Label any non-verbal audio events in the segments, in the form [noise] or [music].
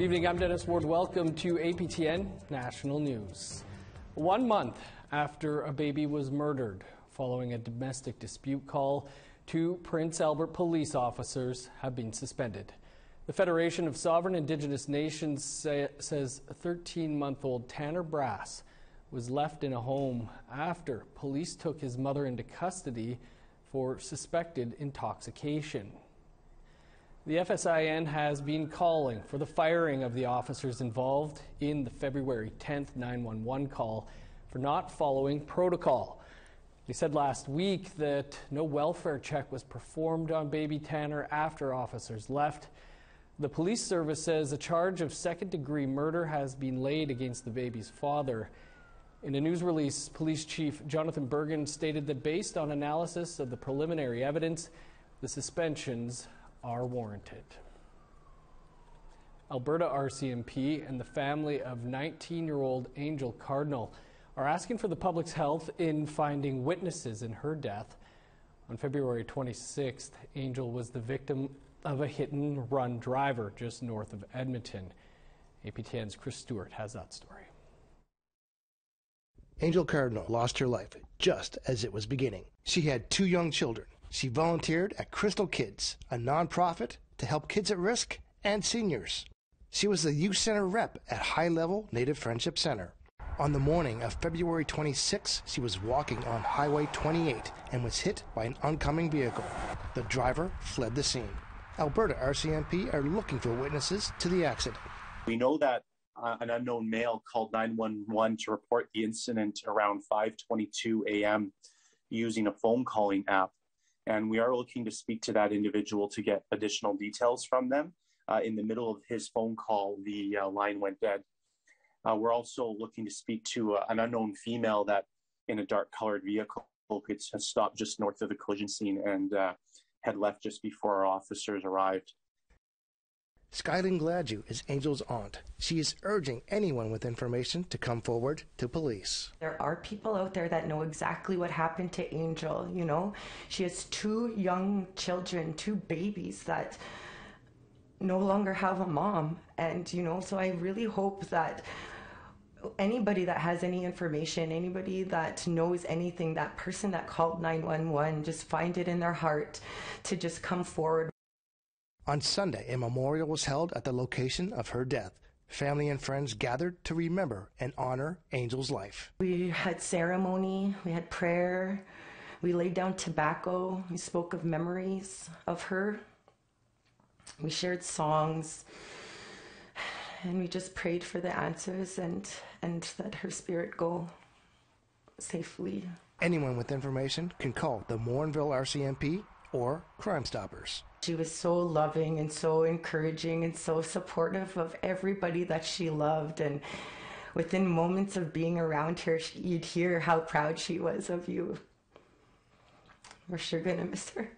Good evening, I'm Dennis Ward. Welcome to APTN National News. One month after a baby was murdered following a domestic dispute call, two Prince Albert police officers have been suspended. The Federation of Sovereign Indigenous Nations say, says 13 month old Tanner Brass was left in a home after police took his mother into custody for suspected intoxication. The FSIN has been calling for the firing of the officers involved in the February 10th 911 call for not following protocol. They said last week that no welfare check was performed on baby Tanner after officers left. The police service says a charge of second degree murder has been laid against the baby's father. In a news release, Police Chief Jonathan Bergen stated that based on analysis of the preliminary evidence, the suspensions are warranted. Alberta RCMP and the family of 19 year old Angel Cardinal are asking for the public's help in finding witnesses in her death. On February 26th, Angel was the victim of a hit and run driver just north of Edmonton. APTN's Chris Stewart has that story. Angel Cardinal lost her life just as it was beginning. She had two young children. She volunteered at Crystal Kids, a nonprofit to help kids at risk and seniors. She was the youth center rep at High Level Native Friendship Center. On the morning of February 26, she was walking on Highway 28 and was hit by an oncoming vehicle. The driver fled the scene. Alberta RCMP are looking for witnesses to the accident. We know that uh, an unknown male called 911 to report the incident around 5:22 a.m. using a phone calling app and we are looking to speak to that individual to get additional details from them. Uh, in the middle of his phone call, the uh, line went dead. Uh, we're also looking to speak to uh, an unknown female that, in a dark colored vehicle, had stopped just north of the collision scene and uh, had left just before our officers arrived. Skyline Gladue is Angel's aunt. She is urging anyone with information to come forward to police. There are people out there that know exactly what happened to Angel. You know, she has two young children, two babies that no longer have a mom. And, you know, so I really hope that anybody that has any information, anybody that knows anything, that person that called 911, just find it in their heart to just come forward. On Sunday, a memorial was held at the location of her death. Family and friends gathered to remember and honor Angel's life. We had ceremony, we had prayer, we laid down tobacco, we spoke of memories of her, we shared songs, and we just prayed for the answers and, and that her spirit go safely. Anyone with information can call the Morinville RCMP or Crime Stoppers. She was so loving and so encouraging and so supportive of everybody that she loved. And within moments of being around her, you'd hear how proud she was of you. We're sure going to miss her.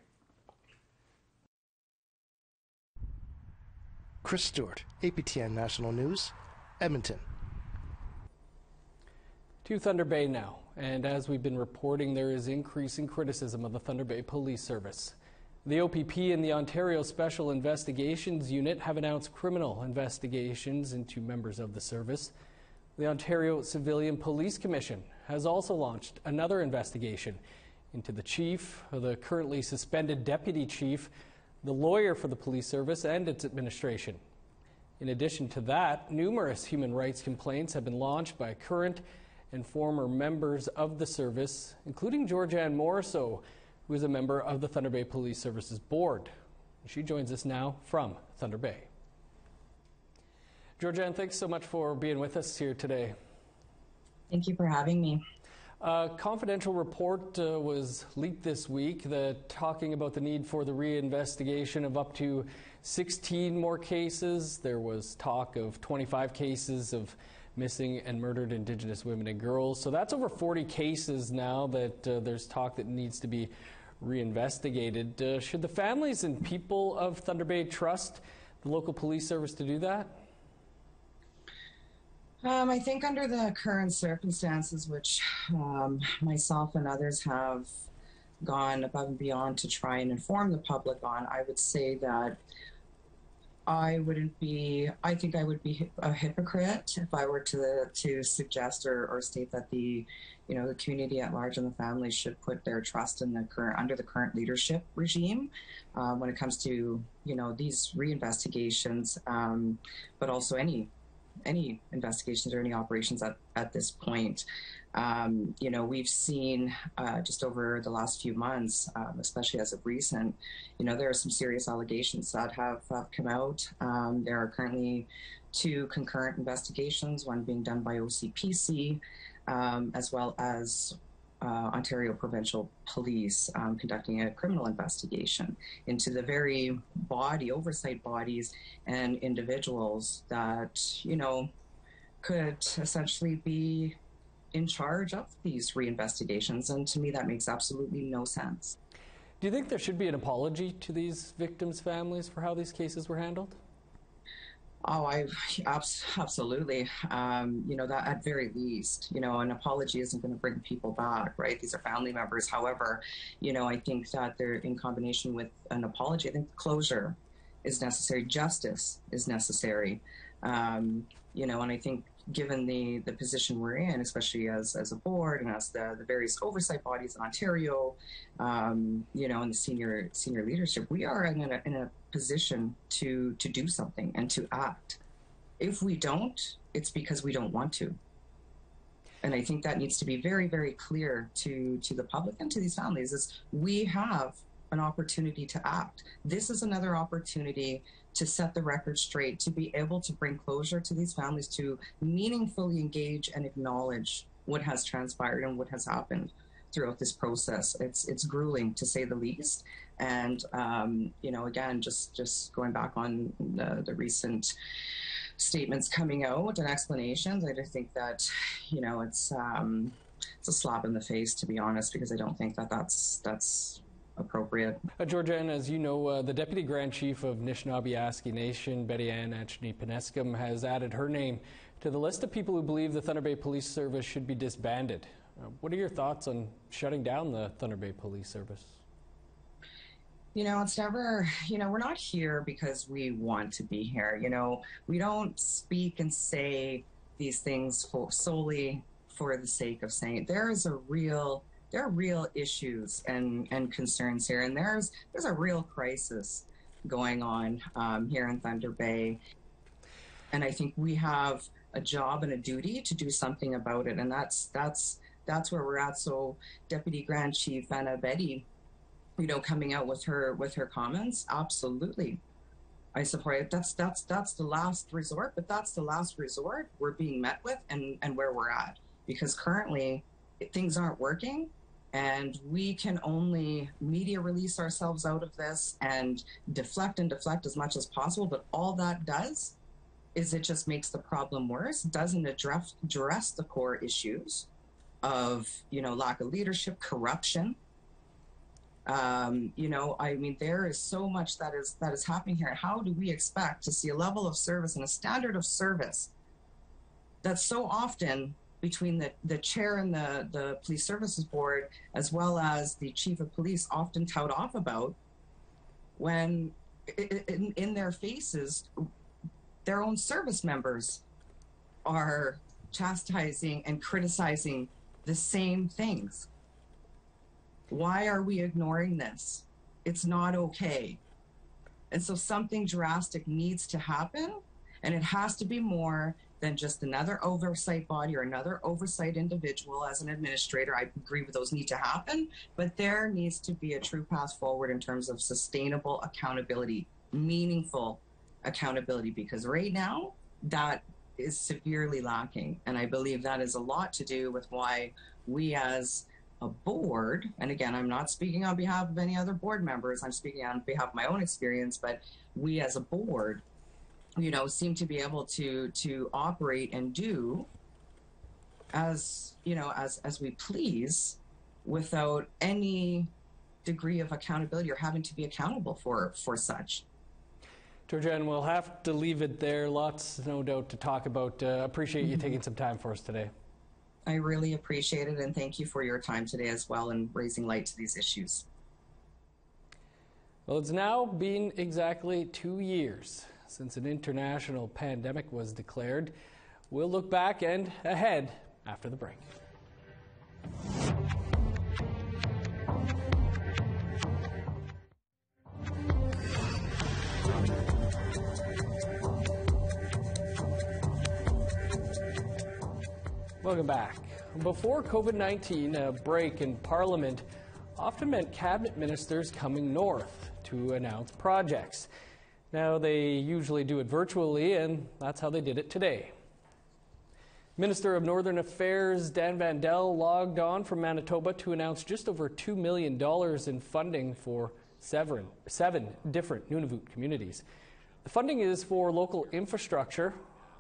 Chris Stewart, APTN National News, Edmonton. To Thunder Bay now. And as we've been reporting, there is increasing criticism of the Thunder Bay Police Service. The OPP and the Ontario Special Investigations Unit have announced criminal investigations into members of the service. The Ontario Civilian Police Commission has also launched another investigation into the chief, the currently suspended deputy chief, the lawyer for the police service, and its administration. In addition to that, numerous human rights complaints have been launched by current and former members of the service, including Georgjann Morriseau who is a member of the Thunder Bay Police Services Board. She joins us now from Thunder Bay. Georgjann, thanks so much for being with us here today. Thank you for having me. A confidential report uh, was leaked this week that talking about the need for the reinvestigation of up to 16 more cases. There was talk of 25 cases of missing and murdered Indigenous women and girls. So that's over 40 cases now that uh, there's talk that needs to be reinvestigated. Uh, should the families and people of Thunder Bay trust the local police service to do that? Um, I think under the current circumstances, which um, myself and others have gone above and beyond to try and inform the public on, I would say that I wouldn't be. I think I would be a hypocrite if I were to to suggest or, or state that the, you know, the community at large and the families should put their trust in the current under the current leadership regime, uh, when it comes to you know these reinvestigations, um, but also any any investigations or any operations at, at this point. Um, you know, we've seen uh, just over the last few months, um, especially as of recent, you know, there are some serious allegations that have, have come out. Um, there are currently two concurrent investigations, one being done by OCPC, um, as well as uh, Ontario Provincial Police um, conducting a criminal investigation into the very body, oversight bodies, and individuals that, you know, could essentially be in charge of these reinvestigations. And to me, that makes absolutely no sense. Do you think there should be an apology to these victims' families for how these cases were handled? Oh, I absolutely. Um, you know that at very least, you know, an apology isn't going to bring people back, right? These are family members. However, you know, I think that they're in combination with an apology. I think closure is necessary. Justice is necessary. Um, you know, and I think given the the position we're in, especially as as a board and as the the various oversight bodies in Ontario, um, you know, and the senior senior leadership, we are in a in a position to to do something and to act. If we don't, it's because we don't want to. And I think that needs to be very, very clear to to the public and to these families is we have an opportunity to act. This is another opportunity to set the record straight, to be able to bring closure to these families, to meaningfully engage and acknowledge what has transpired and what has happened throughout this process. It's it's grueling to say the least. And um, you know, again, just just going back on the, the recent statements coming out and explanations, I just think that you know it's um, it's a slap in the face, to be honest, because I don't think that that's that's appropriate. Uh, Georgjann, as you know, uh, the Deputy Grand Chief of Anishinaabe Nation, Betty Ann Achneepineskum, has added her name to the list of people who believe the Thunder Bay Police Service should be disbanded. Uh, what are your thoughts on shutting down the Thunder Bay Police Service? You know, it's never, you know, we're not here because we want to be here. You know, we don't speak and say these things for, solely for the sake of saying it. There is a real there are real issues and, and concerns here, and there's there's a real crisis going on um, here in Thunder Bay, and I think we have a job and a duty to do something about it, and that's that's that's where we're at. So, Deputy Grand Chief Anna Betty, you know, coming out with her with her comments, absolutely. I support it. That's that's that's the last resort, but that's the last resort we're being met with and and where we're at because currently things aren't working and we can only media release ourselves out of this and deflect and deflect as much as possible. But all that does is it just makes the problem worse, doesn't address, address the core issues of, you know, lack of leadership, corruption. Um, you know, I mean, there is so much that is that is happening here. How do we expect to see a level of service and a standard of service that so often between the, the chair and the, the police services board, as well as the chief of police, often tout off about when in, in their faces, their own service members are chastising and criticizing the same things. Why are we ignoring this? It's not okay. And so something drastic needs to happen, and it has to be more than just another oversight body or another oversight individual as an administrator. I agree with those need to happen, but there needs to be a true path forward in terms of sustainable accountability, meaningful accountability, because right now that is severely lacking. And I believe that is a lot to do with why we as a board, and again, I'm not speaking on behalf of any other board members, I'm speaking on behalf of my own experience, but we as a board you know, seem to be able to to operate and do as you know as as we please without any degree of accountability or having to be accountable for for such. Georgjann, we'll have to leave it there. Lots, no doubt, to talk about. Uh, appreciate you mm-hmm. taking some time for us today. I really appreciate it, and thank you for your time today as well and raising light to these issues. Well, it's now been exactly two years since an international pandemic was declared. We'll look back and ahead after the break. Welcome back. Before COVID 19, a break in Parliament often meant cabinet ministers coming north to announce projects. Now, they usually do it virtually, and that's how they did it today. Minister of Northern Affairs Dan Vandal logged on from Manitoba to announce just over $2 million in funding for seven, seven different Nunavut communities. The funding is for local infrastructure.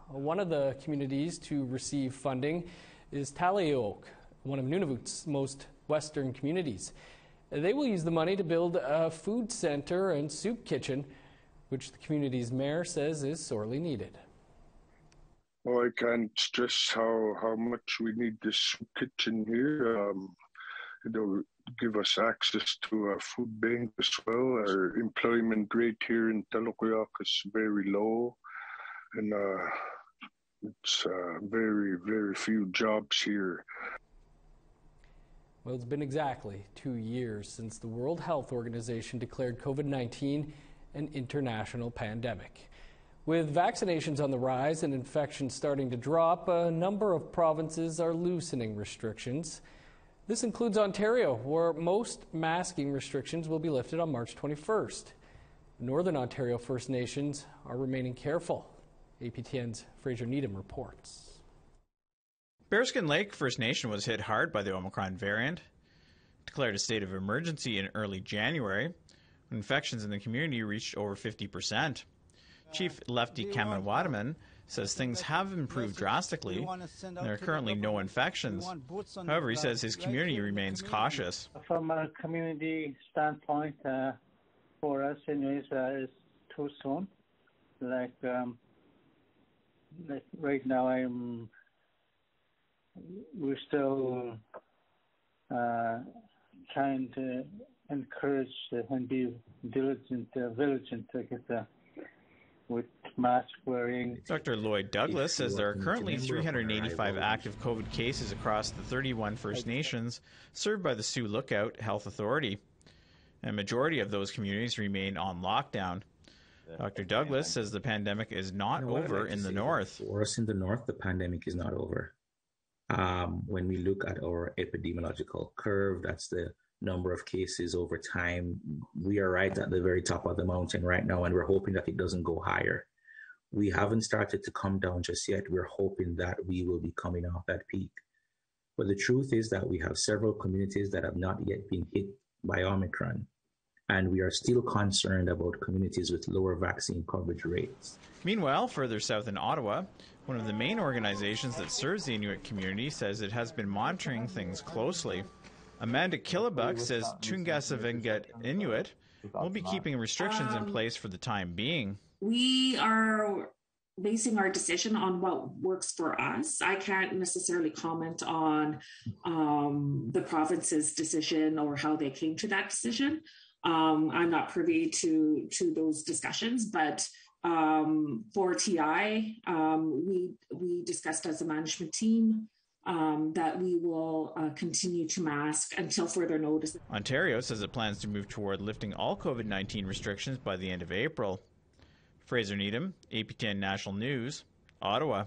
One of the communities to receive funding is Taloyoak, one of Nunavut's most western communities. They will use the money to build a food center and soup kitchen, which the community's mayor says is sorely needed. Well, I can't stress how, how much we need this kitchen here. Um, it'll give us access to a food bank as well. Our employment rate here in Talukuyaq is very low, and uh, it's uh, very, very few jobs here. Well, it's been exactly two years since the World Health Organization declared COVID 19 an international pandemic. With vaccinations on the rise and infections starting to drop, a number of provinces are loosening restrictions. This includes Ontario, where most masking restrictions will be lifted on March 21st. Northern Ontario First Nations are remaining careful. APTN's Fraser Needham reports. Bearskin Lake First Nation was hit hard by the Omicron variant. Declared a state of emergency in early January, infections in the community reached over 50 percent. Chief Lefty Kamenawatamin says things have improved drastically. There are currently no infections. However, he says his community remains cautious. From a community standpoint, uh, for us, anyways, uh, it's too soon. Like, um, like right now, I'm we're still uh, trying to encourage and be diligent, uh, vigilant to get the with mask wearing. Dr. Lloyd Douglas says there are currently 385 active COVID cases across the 31 First Nations served by the Sioux Lookout Health Authority. A majority of those communities remain on lockdown. Dr. Douglas says the pandemic is not you know, over like in the north. For us in the north, the pandemic is not over. Um, when we look at our epidemiological curve, that's the number of cases over time. We are right at the very top of the mountain right now, and we're hoping that it doesn't go higher. We haven't started to come down just yet. We're hoping that we will be coming off that peak. But the truth is that we have several communities that have not yet been hit by Omicron. And we are still concerned about communities with lower vaccine coverage rates. Meanwhile, further south in Ottawa, one of the main organizations that serves the Inuit community says it has been monitoring things closely. Amanda Kilabuk says Tungasuvvingat Inuit will be keeping restrictions in place for the time being. We are basing our decision on what works for us. I can't necessarily comment on um, the province's decision or how they came to that decision. Um, I'm not privy to to those discussions, but um, for TI, um, we we discussed as a management team um, that we will uh, continue to mask until further notice. Ontario says it plans to move toward lifting all COVID 19 restrictions by the end of April. Fraser Needham, APTN National News, Ottawa.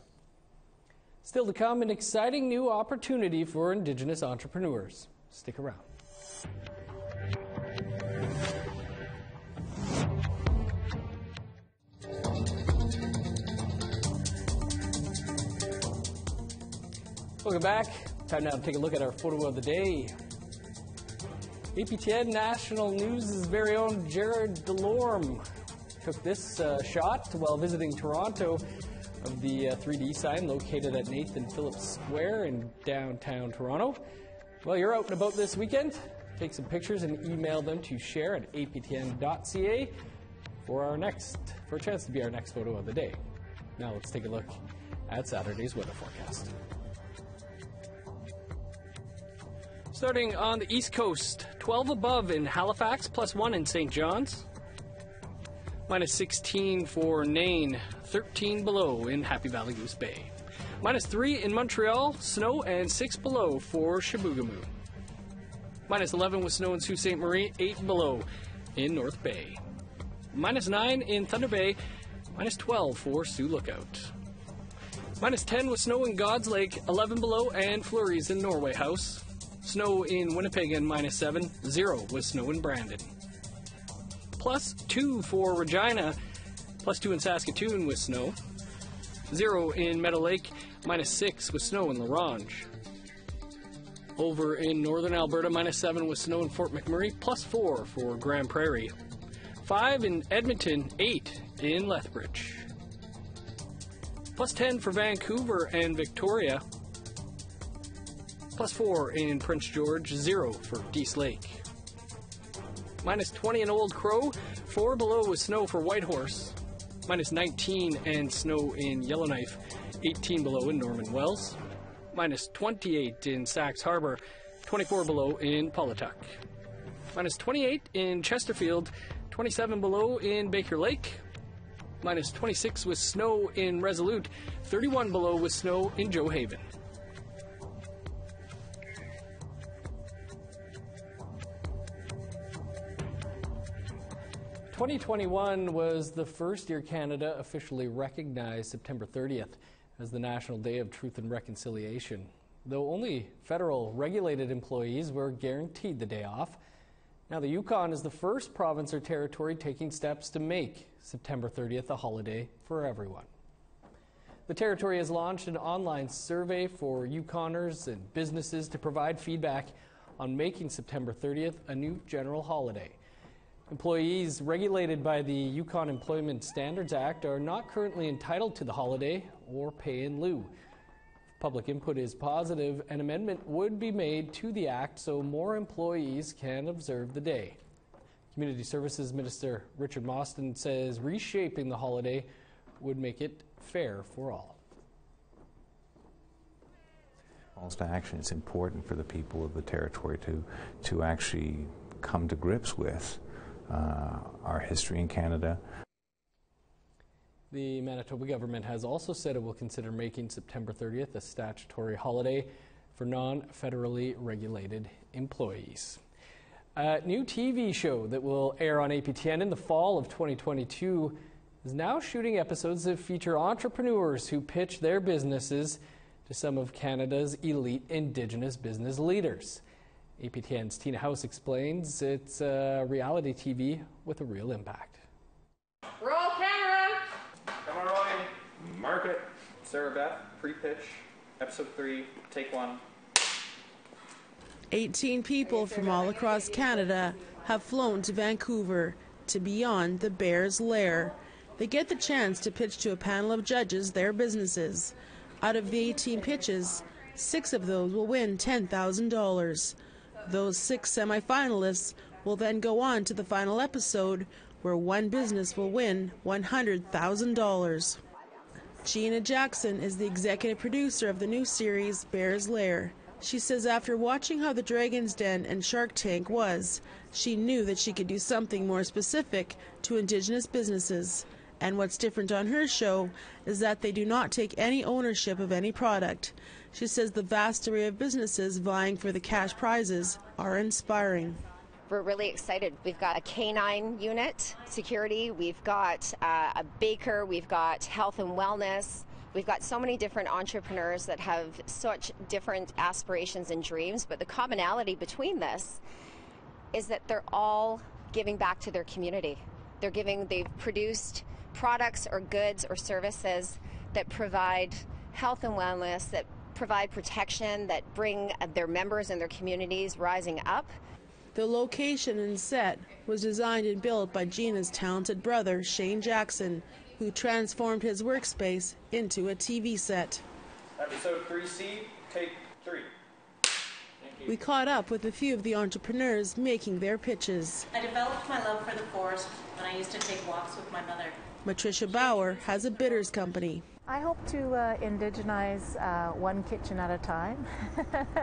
Still to come, an exciting new opportunity for Indigenous entrepreneurs. Stick around. Welcome back. Time now to take a look at our photo of the day. APTN National News' very own Jared Delorme took this uh, shot while visiting Toronto of the uh, 3D sign located at Nathan Phillips Square in downtown Toronto. Well, you're out and about this weekend. Take some pictures and email them to share at aptn.ca for our next for a chance to be our next photo of the day. Now let's take a look at Saturday's weather forecast. Starting on the East Coast, 12 above in Halifax, plus 1 in St. John's. Minus 16 for Nain, 13 below in Happy Valley Goose Bay. Minus 3 in Montreal, snow, and 6 below for Chibougamau. Minus 11 with snow in Sault Ste. Marie, 8 below in North Bay. Minus 9 in Thunder Bay, minus 12 for Sioux Lookout. Minus 10 with snow in God's Lake, 11 below, and flurries in Norway House. Snow in Winnipeg and minus 7, 0 with snow in Brandon. Plus 2 for Regina, plus 2 in Saskatoon with snow. 0 in Meadow Lake, minus 6 with snow in La Ronge. Over in northern Alberta, minus 7 with snow in Fort McMurray, plus 4 for Grande Prairie. 5 in Edmonton, 8 in Lethbridge. Plus 10 for Vancouver and Victoria. Plus 4 in Prince George, 0 for Dease Lake. Minus 20 in Old Crow, 4 below with snow for Whitehorse. Minus 19 and snow in Yellowknife, 18 below in Norman Wells. Minus 28 in Sachs Harbor, 24 below in Paulatuk. Minus 28 in Chesterfield, 27 below in Baker Lake. Minus 26 with snow in Resolute, 31 below with snow in Gjoa Haven. Twenty twenty one was the first year Canada officially recognized September 30th as the National Day of Truth and Reconciliation. Though only federal regulated employees were guaranteed the day off, now, the Yukon is the first province or territory taking steps to make September 30th a holiday for everyone. The territory has launched an online survey for Yukoners and businesses to provide feedback on making September 30th a new general holiday. Employees regulated by the Yukon Employment Standards Act are not currently entitled to the holiday or pay in lieu public input is positive, an amendment would be made to the Act so more employees can observe the day. Community Services Minister Richard Mostyn says reshaping the holiday would make it fair for all. Calls to action. It's important for the people of the territory to to actually come to grips with Uh, our history in Canada, the Manitoba government has also said it will consider making September 30th a statutory holiday for non federally regulated employees. A new TV show that will air on APTN in the fall of 2022 is now shooting episodes that feature entrepreneurs who pitch their businesses to some of Canada's elite Indigenous business leaders. APTN's Tina House explains it's a reality TV with a real impact. Roll Market, Sarah Beth, pre-pitch, episode three, take one. 18 people from all across Canada have flown to Vancouver to Beyond the Bear's Lair. They get the chance to pitch to a panel of judges their businesses. Out of the 18 pitches, six of those will win $10,000. Those six semifinalists will then go on to the final episode where one business will win $100,000. Gina Jackson is the executive producer of the new series Bear's Lair. She says after watching how The Dragon's Den and Shark Tank was, she knew that she could do something more specific to Indigenous businesses. And what's different on her show is that they do not take any ownership of any product. She says the vast array of businesses vying for the cash prizes are inspiring we're really excited. We've got a canine unit, security, we've got uh, a baker, we've got health and wellness. We've got so many different entrepreneurs that have such different aspirations and dreams, but the commonality between this is that they're all giving back to their community. They're giving, they've produced products or goods or services that provide health and wellness, that provide protection, that bring their members and their communities rising up. The location and set was designed and built by Gina's talented brother, Shane Jackson, who transformed his workspace into a TV set. Episode 3C, take three. We caught up with a few of the entrepreneurs making their pitches. I developed my love for the forest when I used to take walks with my mother. Matricia Bauer has a bitters company. I hope to uh, indigenize uh, one kitchen at a time.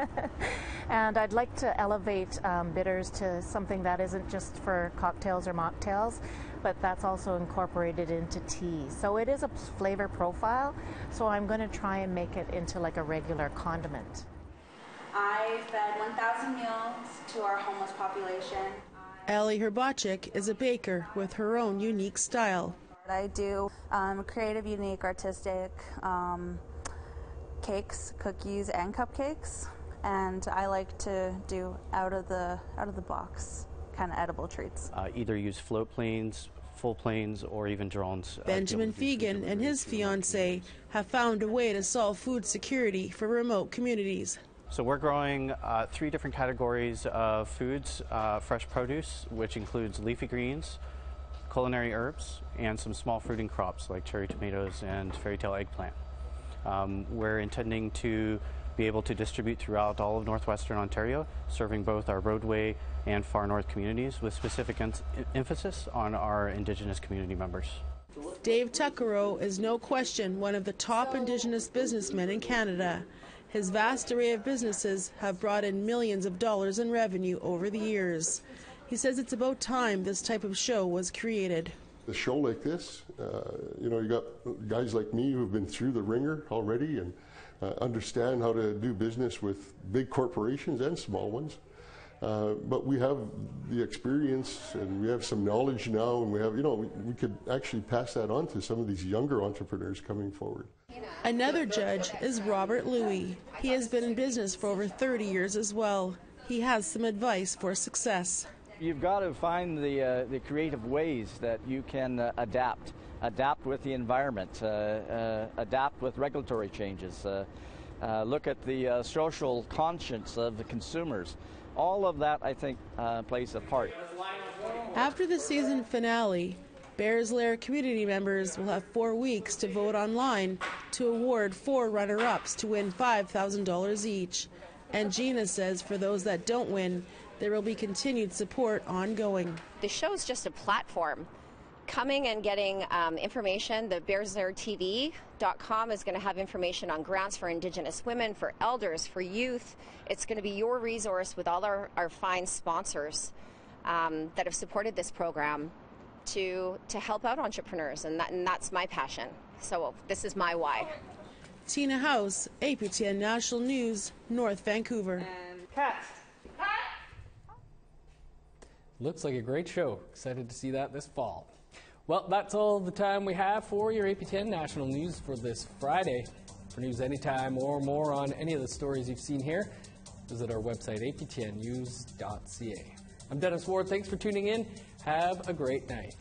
[laughs] and I'd like to elevate um, bitters to something that isn't just for cocktails or mocktails, but that's also incorporated into tea. So it is a flavor profile, so I'm going to try and make it into like a regular condiment. I fed 1,000 meals to our homeless population. Ali Herbachik is a baker with her own unique style. I do um, creative, unique, artistic um, cakes, cookies, and cupcakes, and I like to do out of the out of the box kind of edible treats. Uh, either use float planes, full planes, or even drones. Uh, Benjamin Fegan and his fiance have found a way to solve food security for remote communities. So we're growing uh, three different categories of foods: uh, fresh produce, which includes leafy greens culinary herbs and some small fruiting crops like cherry tomatoes and fairy tale eggplant. Um, we're intending to be able to distribute throughout all of northwestern Ontario, serving both our roadway and far north communities with specific em- emphasis on our Indigenous community members. Dave Tuccaro is no question one of the top Indigenous businessmen in Canada. His vast array of businesses have brought in millions of dollars in revenue over the years. He says it's about time this type of show was created. A show like this, uh, you know, you got guys like me who've been through the ringer already and uh, understand how to do business with big corporations and small ones. Uh, but we have the experience and we have some knowledge now, and we have, you know, we, we could actually pass that on to some of these younger entrepreneurs coming forward. Another judge is Robert Louie. He has been in business for over 30 years as well. He has some advice for success you've got to find the, uh, the creative ways that you can uh, adapt. Adapt with the environment, uh, uh adapt with regulatory changes, uh, uh, look at the social conscience of the consumers. All of that, I think, plays a part. After the season finale, Bears Lair community members will have four weeks to vote online to award four runner ups to win $5,000 each. And Gina says for those that don't win, there will be continued support ongoing. The show is just a platform. Coming and getting um, information, the bearslairtv.com is going to have information on grants for Indigenous women, for elders, for youth. It's going to be your resource with all our, our fine sponsors um, that have supported this program to, to help out entrepreneurs, and, that, and that's my passion. So this is my why. Tina House, APTN National News, North Vancouver. And cats. Looks like a great show. Excited to see that this fall. Well, that's all the time we have for your APTN National News for this Friday. For news anytime or more on any of the stories you've seen here, visit our website, aptnnews.ca. I'm Dennis Ward. Thanks for tuning in. Have a great night.